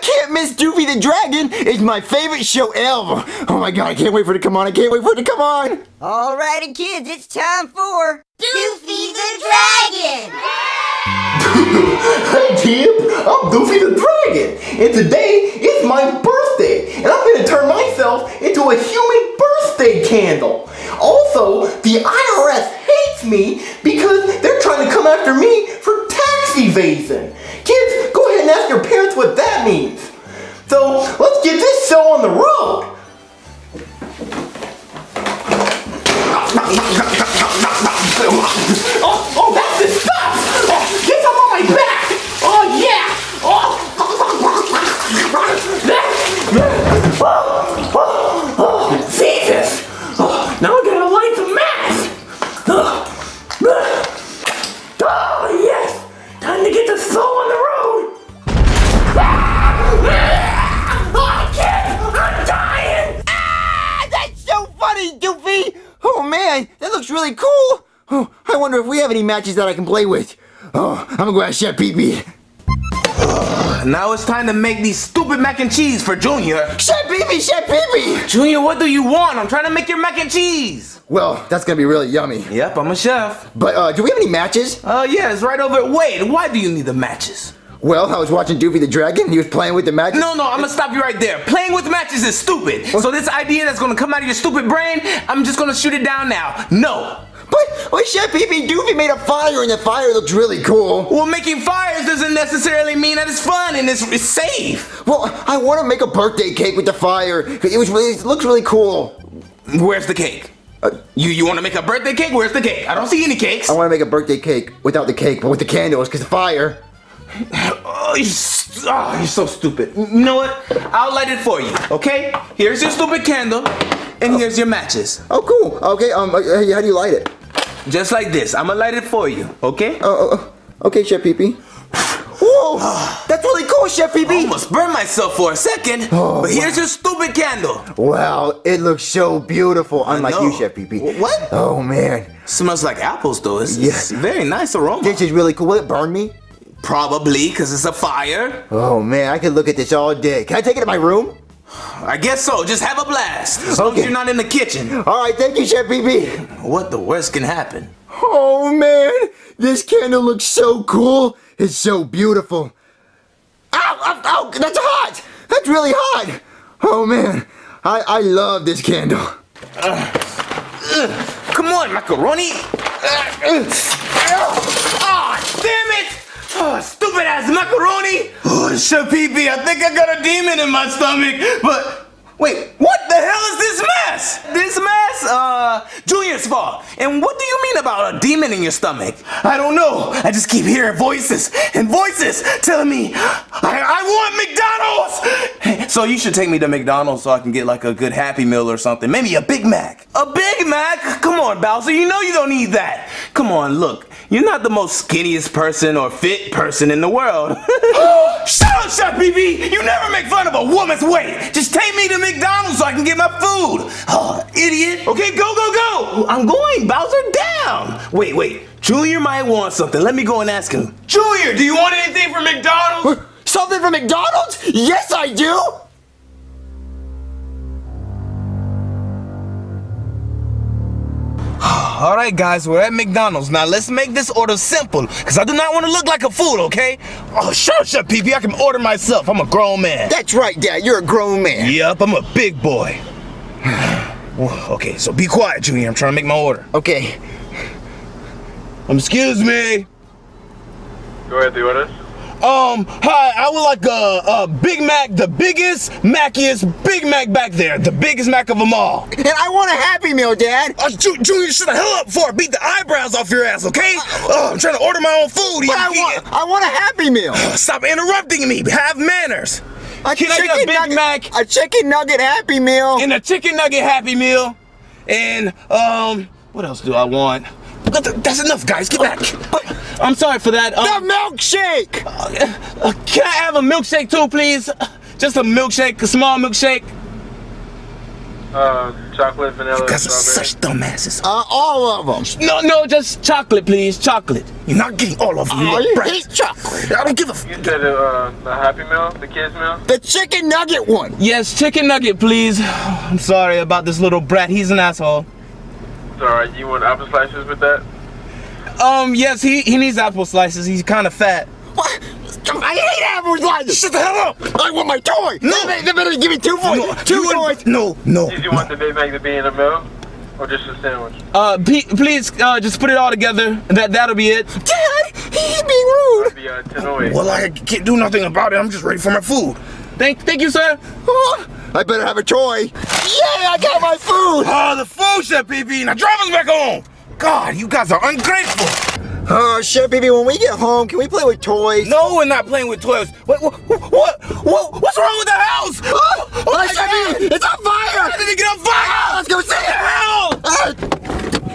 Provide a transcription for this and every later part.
can't miss Doofy the Dragon. It's my favorite show ever. Oh my god, I can't wait for it to come on. I can't wait for it to come on. Alrighty, kids, it's time for Doofy the Dragon! Hey Jim, I'm Doofy the Dragon, and today is my birthday, and I'm gonna turn myself into a human birthday candle. Also, the IRS hates me because they're trying to come after me for tax evasion. Kids, go ahead and ask your parents what that means. Show on the road. Really cool. Oh, I wonder if we have any matches that I can play with. Oh, I'm gonna go ask Chef Pee Pee. Now it's time to make these stupid mac and cheese for Junior. Chef Pee Pee, Chef Pee Pee. Junior, what do you want? I'm trying to make your mac and cheese. Well, that's gonna be really yummy. Yep, I'm a chef. But uh, do we have any matches? Uh, yeah, it's right over. Wait, why do you need the matches? Well, I was watching Doofy the Dragon. He was playing with the matches. No, no, I'm gonna stop you right there. Playing with matches is stupid. So this idea that's gonna come out of your stupid brain, I'm just gonna shoot it down now. No. But, Chef Pee Pee, Doofy made a fire, and the fire looks really cool. Well, making fires doesn't necessarily mean that it's fun and it's, it's safe. Well, I want to make a birthday cake with the fire. It was really, it looks really cool. Where's the cake? Uh, you you want to make a birthday cake? Where's the cake? I don't see any cakes. I want to make a birthday cake without the cake, but with the candles, because the fire. Oh, you're, st- oh, you're so stupid. You know what? I'll light it for you, okay? Here's your stupid candle, and here's your matches. Oh, cool. Okay, um, uh, how do you light it? Just like this. I'm gonna light it for you, okay? Oh, oh, oh, okay, Chef Pee Pee. Whoa, that's really cool, Chef Pee I almost burned myself for a second, Oh, but here's your stupid candle. Wow, it looks so beautiful, unlike you, Chef Pee. What? Oh man, Smells like apples, though. It's, Yeah. it's very nice aroma. this is really cool. Will it burn me? Probably, because it's a fire. Oh man, I could look at this all day. Can I take it to my room? I guess so. Just have a blast. As long Okay. as you're not in the kitchen. All right, thank you, Chef Pee. What the worst can happen? Oh man, this candle looks so cool. It's so beautiful. Ow, ow, ow, that's hot. That's really hot. Oh man, I, I love this candle. Come on, macaroni. Ah, damn it! Oh, stupid ass macaroni! Oh, Chef Pee Pee, I think I got a demon in my stomach, but wait, what the hell is this mess? This mess, uh, Junior's fault. And what do you mean about a demon in your stomach? I don't know. I just keep hearing voices and voices telling me I, I want McDonald's. So you should take me to McDonald's so I can get like a good Happy Meal or something. Maybe a Big Mac. A Big Mac? Come on, Bowser. You know you don't need that. Come on, look. You're not the most skinniest person or fit person in the world. Shut up, Chef BB! You never make fun of a woman's weight! Just take me to McDonald's so I can get my food! Oh, idiot! Okay, go, go, go! I'm going, Bowser, down! Wait, wait. Junior might want something. Let me go and ask him. Junior, do you want anything from McDonald's? Something from McDonald's? Yes, I do. All right, guys, we're at McDonald's. Now let's make this order simple, because I do not want to look like a fool, okay? Oh, sure, Chef Pee Pee, I can order myself. I'm a grown man. That's right, Dad. You're a grown man. Yep, I'm a big boy. Okay, so be quiet, Junior. I'm trying to make my order. Okay. Um, excuse me. Go ahead, the orders. Um, hi, I would like a, a Big Mac, the biggest, mackiest Big Mac back there, the biggest Mac of them all. And I want a Happy Meal, Dad. Uh, Ju- Junior, shut the hell up before I beat the eyebrows off your ass, okay? Uh, I'm trying to order my own food. But I want, I want a Happy Meal. Stop interrupting me. Have manners. A Can I get a chicken Big nugget- Mac? A chicken nugget Happy Meal. and a chicken nugget Happy Meal, and um, what else do I want? That's enough, guys. Get back. I'm sorry for that. the Um, milkshake. uh, can I have a milkshake too, please? Just a milkshake, a small milkshake. Uh, chocolate, vanilla, you Guys are such dumbasses. Uh, all of them. No, no, just chocolate, please. Chocolate. You're not getting all of them. you I little brat. hate chocolate. I don't give a f- You said uh, the Happy Meal, the kids meal? The chicken nugget one. Yes, chicken nugget, please. I'm sorry about this little brat. He's an asshole. It's alright. You want apple slices with that? Um, yes, he, he needs apple slices. He's kind of fat. What? I hate apple slices. Shut the hell up! I want my toy. No. They, they better give me two for No, two you toys. No, no. Did you want the Big Mac to be in the middle? Or just a sandwich? Uh, please, uh, just put it all together. That that'll be it. Dad, he's being rude. Be uh, Well, I can't do nothing about it. I'm just ready for my food. Thank, thank you, sir. Oh, I better have a toy. Yay, I got my food. Oh, the food, Chef Pee Pee. Now drive us back home. God, you guys are ungrateful. Oh, Chef Baby, when we get home, can we play with toys? No, we're not playing with toys. What, what, what, what what's wrong with the house? Oh, oh Oh, my Chef God. Baby, it's on fire. How did it get on fire? Let's go see the it. hell? Ah,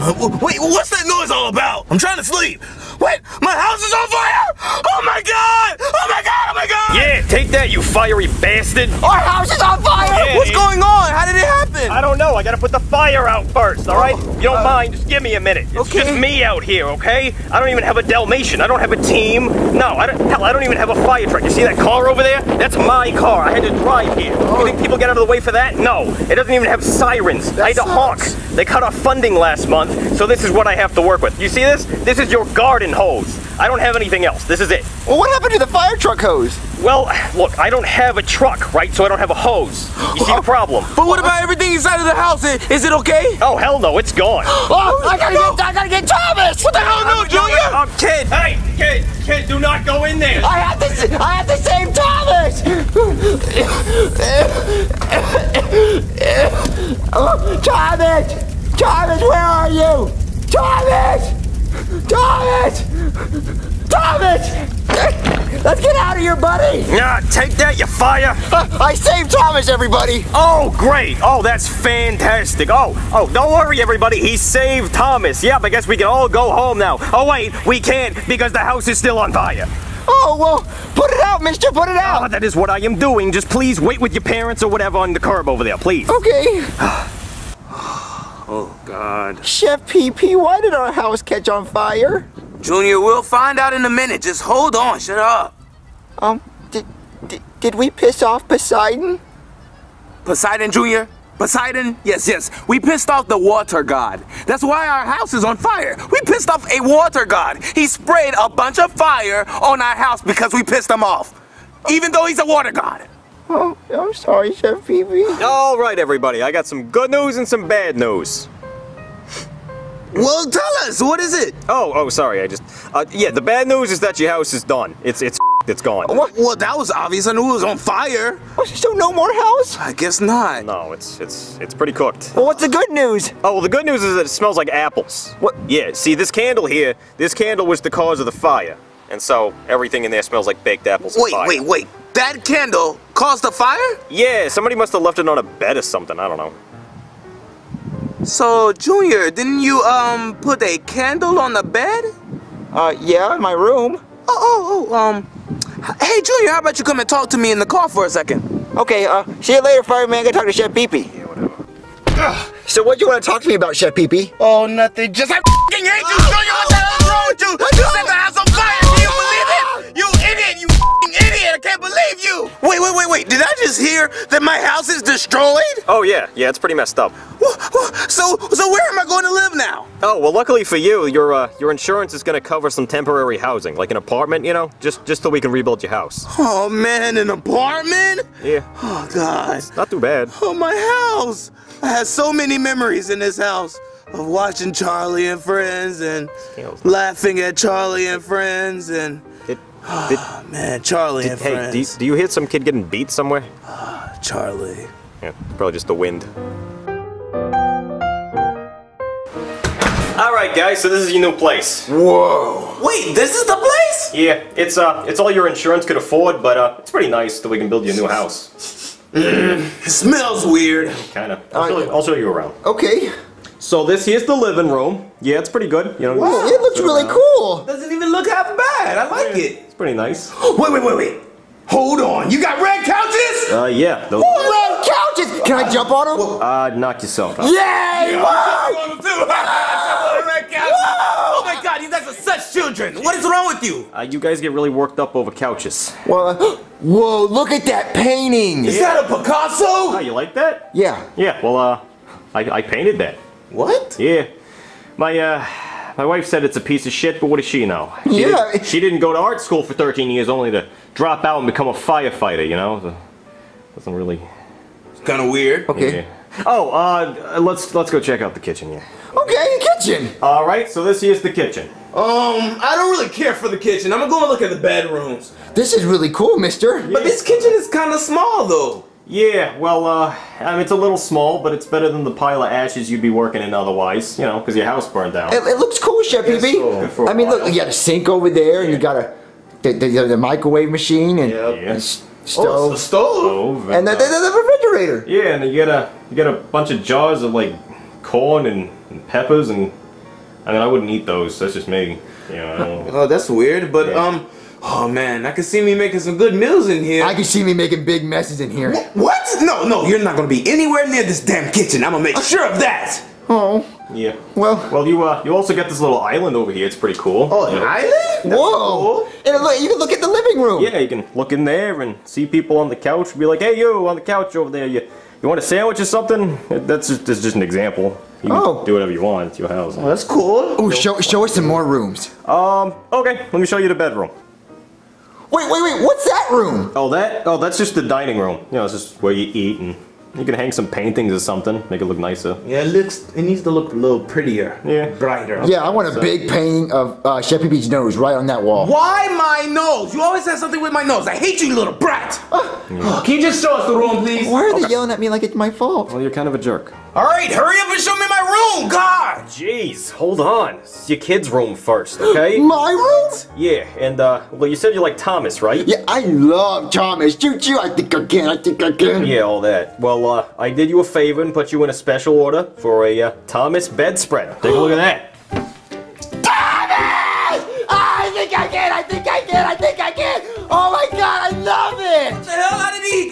Uh, Wait, what's that noise all about? I'm trying to sleep. Wait, my house is on fire! Oh my god! Oh my god! Oh my god! Yeah, take that, you fiery bastard! Our house is on fire. Yeah, What's it- going on? How did it happen? I don't know, I gotta put the fire out first, alright? Oh. You don't mind, just give me a minute. It's okay. just me out here, okay? I don't even have a Dalmatian, I don't have a team. No, I don't, hell, I don't even have a fire truck. You see that car over there? That's my car, I had to drive here. You oh. think people get out of the way for that? No, it doesn't even have sirens. I had to honk. They cut off funding last month, so this is what I have to work with. You see this? This is your garden hose. I don't have anything else. This is it. Well, what happened to the fire truck hose? Well, look, I don't have a truck, right? So I don't have a hose. You see the problem? But what about everything inside of the house? Is it okay? Oh, hell no, it's gone. Oh, I gotta get, I gotta get Thomas. What the hell, no, Junior! Um, kid! Hey, kid, kid, do not go in there! I have to, I have to save Thomas. oh, Thomas, Thomas, where are you? Thomas, Thomas, Thomas. Let's get out of here, buddy. Nah, take that, you fire! I saved Thomas, everybody. Oh, great! Oh, that's fantastic! Oh, oh, don't worry, everybody. He saved Thomas. Yep, I guess we can all go home now. Oh, wait, we can't because the house is still on fire. Oh well, put it out, Mister. Put it Oh, out. Ah, that is what I am doing. Just please wait with your parents or whatever on the curb over there, please. Okay. Oh, God. Chef Pee Pee, why did our house catch on fire? Junior, we'll find out in a minute. Just hold on. Shut up. Um, did, did, did we piss off Poseidon? Poseidon Jr.? Poseidon? Yes, yes. We pissed off the water god. That's why our house is on fire. We pissed off a water god. He sprayed a bunch of fire on our house because we pissed him off. Even though he's a water god. Oh, I'm sorry, Chef Pee Pee. All right, everybody. I got some good news and some bad news. Well, tell us. What is it? Oh, oh, sorry. I just, uh, yeah. The bad news is that your house is done. It's, it's, it's gone. Well, that was obvious. I knew it was on fire. So no more house? I guess not. No, it's, it's, it's pretty cooked. Well, what's the good news? Oh, well, the good news is that it smells like apples. What? Yeah, see, this candle here, this candle was the cause of the fire. And so everything in there smells like baked apples and Wait, fire. wait, wait. That candle caused the fire? Yeah, somebody must have left it on a bed or something. I don't know. So, Junior, didn't you, um, put a candle on the bed? Uh, yeah, in my room. Oh, oh, oh, um. Hey, Junior, how about you come and talk to me in the car for a second? Okay, uh, see you later, fireman. Gotta talk to Chef Pee Pee. Yeah, whatever. So what do you want to talk to me about, Chef Pee Pee? Oh, nothing. Just I f***ing hate you, Junior. What the hell's wrong with you? You set the house Wait, wait, wait, wait. Did I just hear that my house is destroyed? Oh, yeah, yeah, it's pretty messed up. So, so where am I going to live now? Oh, well, luckily for you, your, uh, your insurance is gonna cover some temporary housing, like an apartment, you know? Just, just till we can rebuild your house. Oh man, an apartment? Yeah, Oh god. not too bad. Oh my house! I had so many memories in this house of watching Charlie and Friends and laughing at Charlie and Friends and Did, did, man, Charlie and hey, Friends. do you, do you hear some kid getting beat somewhere? Charlie. Yeah, probably just the wind. All right, guys. So this is your new place. Whoa. Wait, this is the place? Yeah, it's uh, it's all your insurance could afford, but uh, it's pretty nice that we can build you a new house. It smells weird. Kind of. I'll, show you- I'll show you around. Okay. So this here's the living room. Yeah, it's pretty good. You know. Wow, it looks really around. cool. Doesn't even look half bad. I like it. It's pretty nice. Wait, wait, wait, wait. Hold on. You got red couches? Uh, yeah. Those, Red couches. Thomas, can I jump on him? Uh, knock yourself out. Yay! Woo! Oh my god, you guys are such children. What is wrong with you? Uh, you guys get really worked up over couches. Well, uh, whoa, look at that painting. Is that a Picasso? Oh, you like that? Yeah. Yeah, well, uh, I, I painted that. What? Yeah. My, uh, my wife said it's a piece of shit, but what does she know? She Yeah. Did, she didn't go to art school for 13 years only to drop out and become a firefighter, you know? So, doesn't really. It's kind of weird. Okay. Yeah. Oh, uh, let's let's go check out the kitchen, yeah. Okay, kitchen. All right, so this here's the kitchen. Um, I don't really care for the kitchen. I'm gonna go and look at the bedrooms. This is really cool, mister. Yeah. But this kitchen is kind of small though. Yeah, well, uh, I mean, it's a little small, but it's better than the pile of ashes you'd be working in otherwise, you know, because your house burned down. It, it looks cool, Chef Yes, PB. good for a I mean, look, you got a sink over there, and you got a the, the, the microwave machine and, Yep. and s- Oh, stove, it's a stove. Stove and the, the, the refrigerator. Yeah, and you get a you get a bunch of jars of like corn and, and peppers and I mean I wouldn't eat those. That's just me. You know. I don't- Oh, that's weird. But Yeah. um, oh man, I can see me making some good meals in here. I can see me making big messes in here. What? No, no, you're not gonna be anywhere near this damn kitchen. I'm gonna make sure of that. Oh, yeah. well, Well, you uh you also get this little island over here. It's pretty cool. Oh, you an know? island? That's whoa! cool. And look, you can look at the living room. Yeah, you can look in there and see people on the couch. Be like, hey, you on the couch over there. You you want a sandwich or something? That's just that's just an example. You can Oh. do whatever you want. It's your house. Oh, that's cool. Oh, show show us some more rooms. Um. Okay. Let me show you the bedroom. Wait, wait, wait! What's that room? Oh, that? Oh, that's just the dining room. You know, it's just where you eat and you can hang some paintings or something, make it look nicer. Yeah, it looks. It needs to look a little prettier. Yeah. Brighter. Yeah, I want a big painting of uh, Chef PB's nose right on that wall. Why my nose? You always have something with my nose. I hate you, you little brat. Can you just show us the room, please? Why are they yelling at me like it's my fault? Well, you're kind of a jerk. All right, hurry up and show me my room, God. Jeez, hold on. It's your kid's room first, okay? My room? yeah, and uh, well, you said you like Thomas, right? Yeah, I love Thomas. Choo choo, I think I can, I think I can. Yeah, all that. Well, uh, I did you a favor and put you in a special order for a uh, Thomas bedspread. Take a look at that.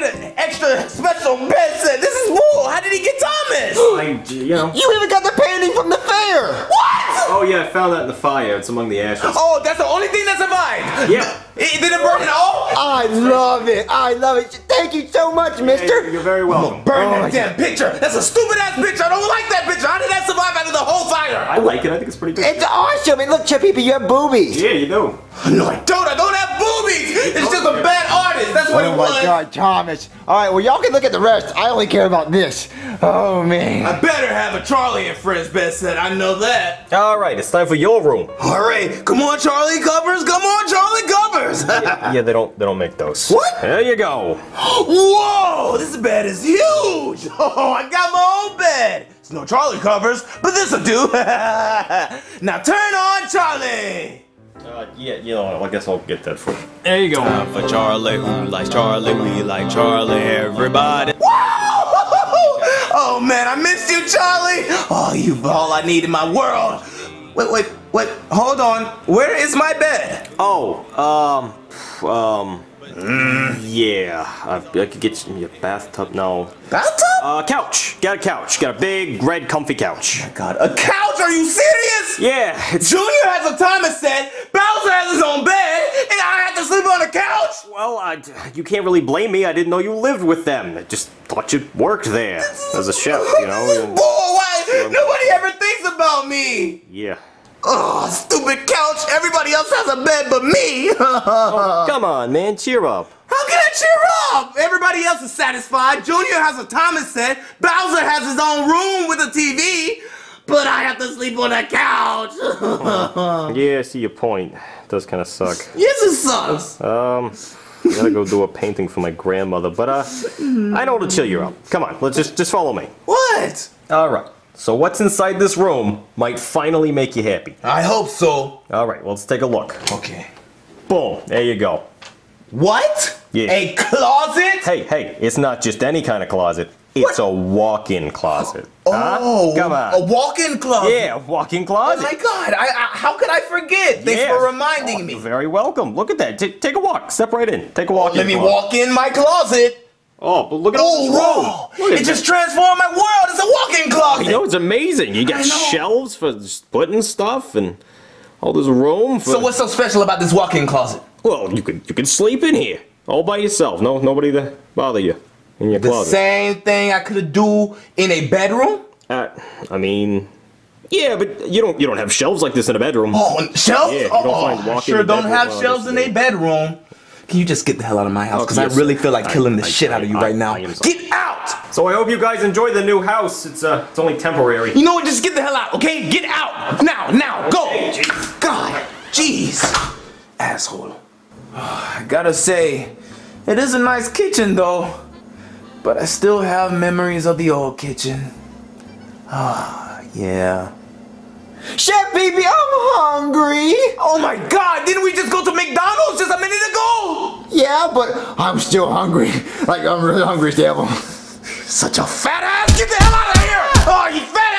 Get an extra special bed set? This is bull. How did he get Thomas? I, you know. You even got the painting from the fair! What? Oh yeah, I found that in the fire. It's among the ashes. Oh, that's the only thing that survived. Yeah. It, it didn't burn at all. I love it, I love it. Thank you so much, mister! You're very welcome. Burn Oh, that damn picture. That's a stupid ass picture. I don't like that picture. How did that survive out of the whole fire? I like it. I think it's pretty good. It's awesome! And look, Chef Pee you have boobies! Yeah, you do. No, I don't. I don't have boobies. It's just a bad artist. That's what Oh it my was. god, Thomas. Alright, well, y'all can look at the rest. I only care about this. Oh, man. I better have a Charlie and Friends bed set. I know that. All right, it's time for your room. All right, come on, Charlie Covers. Come on, Charlie Covers. Yeah, they don't they don't make those. What? There you go. Whoa, this bed is huge. Oh, I got my own bed. It's no Charlie Covers, but this'll do. now turn on Charlie. Uh, yeah, you know, I guess I'll get that for you. There you go. Time for Charlie, who likes Charlie? We like Charlie, everybody. Oh man, I missed you, Charlie. Oh, you've all I need in my world. Wait, wait, wait. Hold on. Where is my bed? Oh, um, um, yeah, I, I could get you a bathtub. No, Bathtub? uh, couch. Got a couch. Got a big red comfy couch. God, a couch? Are you serious? Yeah, Junior has a timer set. Bowser has his own bed, and I have to sleep on a couch. well, I, you can't really blame me. I didn't know you lived with them. I just thought you worked there as a chef. You know. Boy, why? Nobody ever thinks about me. Yeah. Oh, stupid couch. Everybody else has a bed but me. Come on, man, cheer up. How can I cheer up? Everybody else is satisfied. Junior has a Thomas set. Bowser has his own room with a TV. But I have to sleep on the couch. Yeah, I see your point. It does kind of suck. yes, it sucks. Um, I gotta go do a painting for my grandmother, but uh, I know how to cheer you up. Come on, let's just just follow me. What? All right. So what's inside this room might finally make you happy. I hope so. All right, well, let's take a look. Okay. Boom, there you go. What? Yeah. A closet? Hey, hey, it's not just any kind of closet. It's a walk-in closet. Huh? Oh, come on. A walk-in closet. yeah, walk-in closet. Oh closet. my God! I, I how could I forget? Thanks Yeah. for reminding Oh, me. You're very welcome. Look at that. Ta- take a walk. Step right in. Take a walk. Let me walk in my closet. Oh, but look at all this room. Oh, Look at it just transformed my world. It's a walk-in closet. You know, it's amazing. You got shelves for putting stuff and all this room for. so what's so special about this walk-in closet? Well, you could you could sleep in here all by yourself. No, nobody to bother you in your The closet. same thing I could do in a bedroom. Uh, I mean, yeah, but you don't you don't have shelves like this in a bedroom. Oh, shelves? Yeah, you oh, don't oh, find walk-in sure don't bedroom have shelves in a bedroom. Can you just get the hell out of my house? Because yes, I really feel like I- killing the I- shit out of you I- right now. I. Get out! So I hope you guys enjoy the new house. It's uh, it's only temporary. You know what? Just get the hell out, okay? Get out! Now, now, go! God, jeez. Asshole. I gotta say, it is a nice kitchen though. But I still have memories of the old kitchen. Ah, yeah. Chef baby, I'm hungry. Oh my god, didn't we just go to McDonald's just a minute ago? Yeah, but I'm still hungry. Like I'm really hungry, devil. Such a fat ass! Get the hell out of here! Oh, you fat